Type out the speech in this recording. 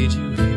need you.